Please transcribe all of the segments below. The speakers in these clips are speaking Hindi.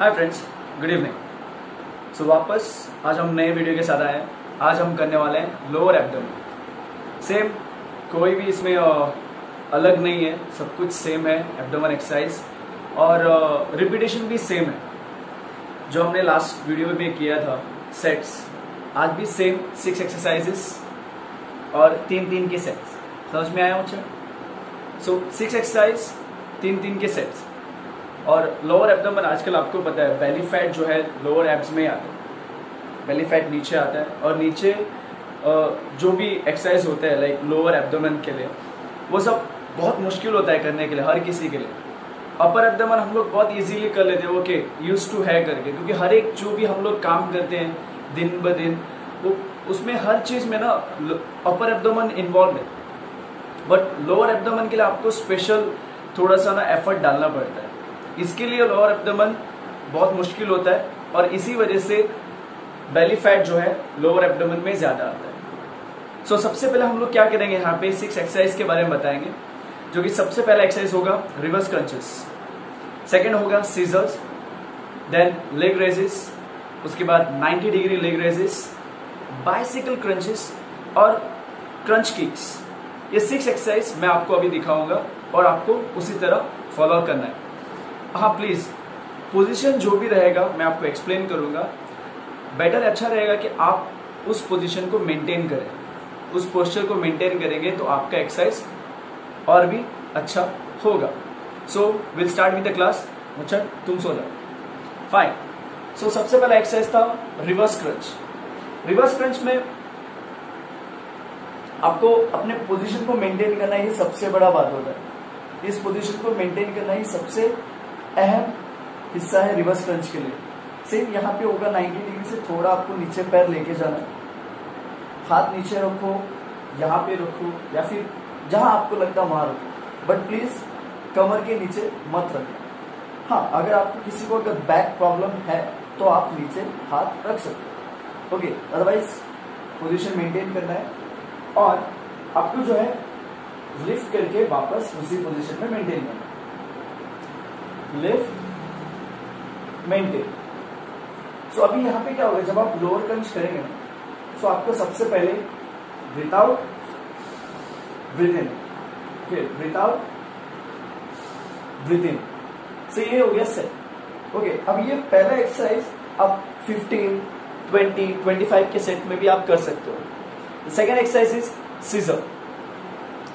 Hi friends good evening so वापस आज हम नए वीडियो के साथ आए हैं। आज हम करने वाले हैं लोअर एब्डोमेन सेम कोई भी इसमें अलग नहीं है। सब कुछ सेम है एब्डोमेन एक्सरसाइज और रिपीटेशन भी सेम है। जो हमने लास्ट वीडियो में किया था सेट्स आज भी सेम सिक्स एक्सरसाइजेस और तीन तीन के सेट्स समझ में आया मुझे? सो सिक्स एक्सरसाइज तीन तीन के सेट्स और लोअर एब्डोमेन आजकल आपको पता है बेली फैट जो है लोअर एब्स में आता है। बेली फैट नीचे आता है और नीचे जो भी एक्सरसाइज होता है लाइक लोअर एब्डोमेन के लिए, वो सब बहुत मुश्किल होता है करने के लिए, हर किसी के लिए। अपर एब्डोमेन हम लोग बहुत इजीली कर लेते हैं ओके यूज़ टू है करके, क्योंकि हर एक जो भी हम लोग काम करते हैं, दिन ब दिन, वो, उसमें हर चीज़ में ना अपर एब्डोमेन इन्वॉल्व है। बट लोअर एब्डोमेन के लिए आपको स्पेशल थोड़ा सा ना एफर्ट डालना पड़ता है। इसके लिए लोअर एब्डोमेन बहुत मुश्किल होता है और इसी वजह से बेली फैट जो है लोअर एब्डोमेन में ज़्यादा आता है। सो so, सबसे पहले हम लोग क्या करेंगे? यहाँ पे सिक्स एक्सरसाइज के बारे में बताएँगे जो कि सबसे पहला एक्सरसाइज होगा रिवर्स क्रंचेस सेकेंड होगा सीजर्स देन लेग रेजेस उसके बाद 90 degree leg raises bicycle crunches और क्रंच किक्स ये सिक्स एक्सरसाइज मैं आपको अभी दिखाऊँगा और आपको उसी तरह फॉलो करना है। हाँ प्लीज़ पोजीशन जो भी रहेगा, मैं आपको एक्सप्लेन करूँगा. बेटर अच्छा रहेगा कि आप उस पोजीशन को मेंटेन करें. उस पोस्चर को मेंटेन करेंगे तो आपका एक्सरसाइज और भी अच्छा होगा. So we'll start with the class अच्छा तुम सो जाओ. फाइन सो सबसे पहला एक्सरसाइज था रिवर्स क्रंच रिवर्स क्रंच में आपको अपने पोजीशन को मेंटेन करना ही सबसे बड़ा बात होता है. इस पोजीशन को मेंटेन करना ही सबसे अहम हिस्सा है रिवर्स क्रंच के लिए। सेम यहाँ पे होगा 90 डिग्री से थोड़ा आपको नीचे पैर लेके जाना है। हाथ नीचे रखो, यहाँ पे रखो, या फिर जहाँ आपको लगता वहाँ रखो। बट प्लीज़ कमर के नीचे मत रखो। हाँ अगर आपको किसी को अगर बैक प्रॉब्लम है तो आप नीचे हाथ रख सकते हो। ओके अदरवाइज़ पोजिशन मेंटेन करना है। और आपको जो है लिफ्ट करके वापस उसी पोजिशन में मेंटेन करना है। लिफ्ट मेंटेन सो अभी यहाँ पे क्या होगा? जब आप लोअर क्रंच करेंगे सो आपको सबसे पहले ब्रीथ आउट ब्रीथ इन फिर breathe out breathe in so ये हो गया सेट ओके अब ये पहला एक्सरसाइज आप 15 20 25 के सेट में भी आप कर सकते हो. Second exercise is scissor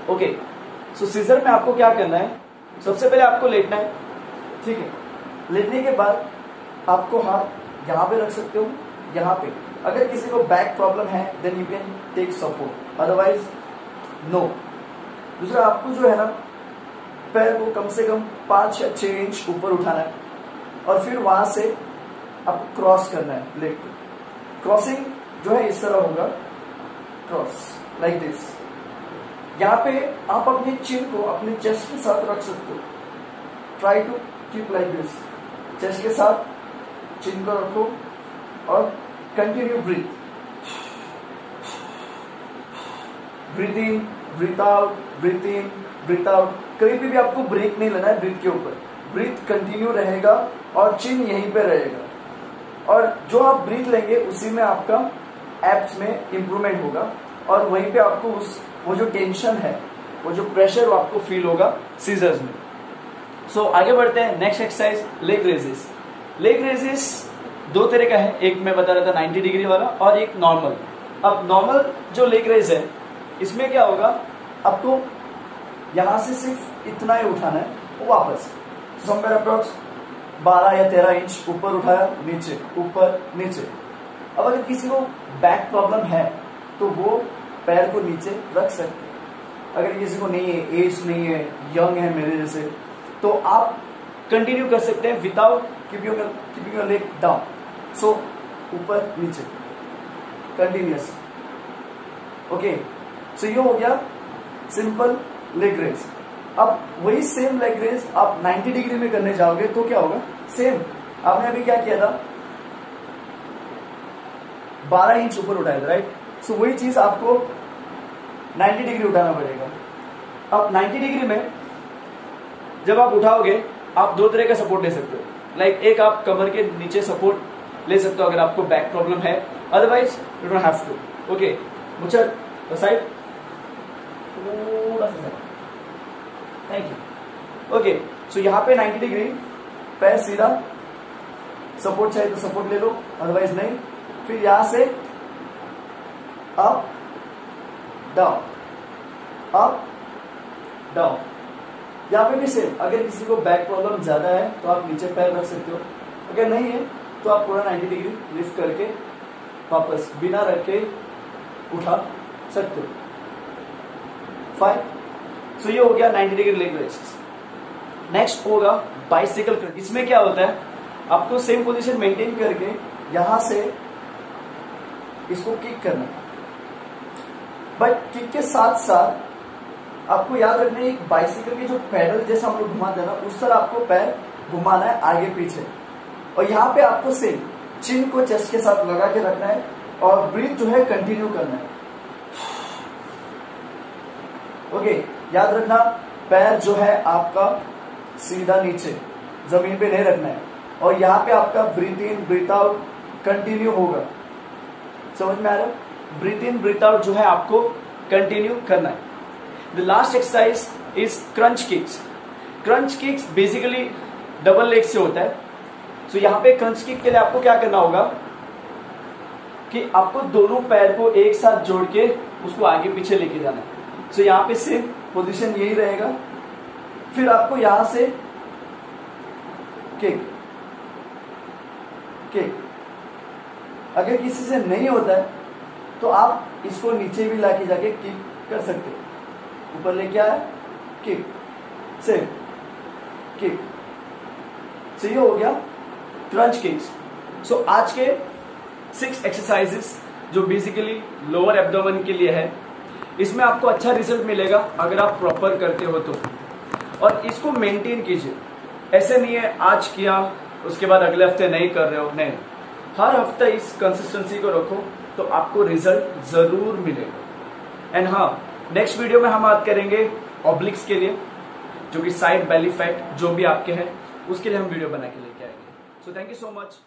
okay so scissor में आपको क्या करना है? सबसे पहले आपको लेटना है. ठीक है। लेटने के बाद आपको हाथ यहाँ पे रख सकते हो, यहाँ पे। अगर किसी को बैक प्रॉब्लम है then you can take support otherwise no दूसरा, आपको जो है ना, पैर को कम से कम पाँच या छह इंच ऊपर उठाना है और फिर वहाँ से आपको क्रॉस करना है लेग को क्रॉसिंग जो है, इस तरह होगा। क्रॉस लाइक दिस यहाँ पे आप अपने चिन को, अपने चेस्ट के साथ रख सकते हो। Try to keep like this chest के साथ चिन को रखो और continue breathe breathe in breathe out breathe in breathe out कहीं भी आपको ब्रेक नहीं लेना है ब्रीथ के ऊपर. ब्रीथ कंटिन्यू रहेगा और चिन यहीं पे रहेगा. और जो आप ब्रीथ लेंगे, उसी में आपका एप्स में इंप्रूवमेंट होगा और वहीं पे आपको उस, वो जो टेंशन है, वो जो प्रेशर वो आपको फील होगा सीजर्स में. सो so, आगे बढ़ते हैं। Next exercise leg raises leg raises दो तरह का है। एक मैं बता रहा था 90 डिग्री वाला और एक नॉर्मल अब नॉर्मल जो लेग रेज है इसमें क्या होगा? आपको यहाँ से सिर्फ़ इतना ही उठाना है वापस। समवेयर अप्रोक्स 12 या 13 इंच ऊपर उठाया नीचे ऊपर नीचे। अब अगर किसी को बैक प्रॉब्लम है तो वो पैर को नीचे रख सकते अगर किसी को नहीं है एज नहीं है यंग है मेरे जैसे तो आप कंटिन्यू कर सकते हैं without keeping keeping your leg down so ऊपर नीचे. कंटिन्यूस ओके सो ये हो गया सिंपल लेग रेस अब वही सेम लेग रेस आप 90 डिग्री में करने जाओगे तो क्या होगा? सेम आपने अभी क्या किया था? 12 इंच ऊपर उठाया था राइट सो वही चीज़ आपको 90 डिग्री उठाना पड़ेगा. अब 90 डिग्री में जब आप उठाओगे, आप दो तरह का सपोर्ट ले सकते हो। लाइक एक आप कमर के नीचे सपोर्ट ले सकते हो अगर आपको बैक प्रॉब्लम है। Otherwise you don't have to okay मुचर side थोड़ा सा थैंक यू ओके सो यहाँ पे 90 डिग्री पैर सीधा। सपोर्ट चाहिए तो सपोर्ट ले लो अदरवाइज़ नहीं। फिर यहाँ से अप डाउन अप डाउन यहाँ पे भी सेम अगर किसी को बैक प्रॉब्लम ज़्यादा है तो आप नीचे पैर रख सकते हो। अगर नहीं है तो आप पूरा 90 डिग्री लिफ्ट करके वापस बिना रखे उठा सकते हो। फाइन सो ये हो गया 90 डिग्री लेग रेस्ट नेक्स्ट होगा बाइसिकल क्रंच इसमें क्या होता है? आपको सेम पोजीशन मेंटेन करके यहाँ से इसको किक करना बट किक के साथ साथ आपको याद रखना है, एक बाइसिकल के जो पैडल जैसा हम लोग घुमाते हैं ना, उस तरह आपको पैर घुमाना है आगे पीछे। और यहाँ पे आपको सेम चिन को चेस्ट के साथ लगा के रखना है और ब्रीथ जो है कंटिन्यू करना है। ओके याद रखना, पैर जो है आपका सीधा नीचे, ज़मीन पे नहीं रखना है। और यहाँ पे आपका breathe in breathe out continue होगा। समझ में आ रहा है? ब्रीथ इन ब्रीथ आउट जो है आपको कंटिन्यू करना है। The last exercise is crunch kicks crunch kicks basically double leg से होता है। सो so, यहाँ पे क्रंच किक के लिए आपको क्या करना होगा? कि आपको दोनों पैर को एक साथ जोड़ के उसको आगे पीछे लेके जाना है। सो so, यहाँ पे सेम पोजीशन यही रहेगा। फिर आपको यहाँ से किक किक अगर किसी से नहीं होता है तो आप इसको नीचे भी लाके जाके किक कर सकते हो। ऊपर लेके आया किक से किक से ये हो गया क्रंच किक्स सो आज के सिक्स एक्सरसाइजेस जो बेसिकली लोअर एब्डोमेन के लिए है, इसमें आपको अच्छा रिज़ल्ट मिलेगा अगर आप प्रॉपर करते हो तो। और इसको मेंटेन कीजिए। ऐसे नहीं है, आज किया, उसके बाद अगले हफ़्ते नहीं कर रहे हो, नहीं। हर हफ़्ते इस कंसिस्टेंसी को रखो तो आपको रिज़ल्ट ज़रूर मिलेगा। एंड हाँ नेक्स्ट वीडियो में हम बात करेंगे ऑब्लिक्स के लिए, जो कि साइड बेली फैट जो भी आपके हैं, उसके लिए हम वीडियो बना के लेके आएँगे। So thank you so much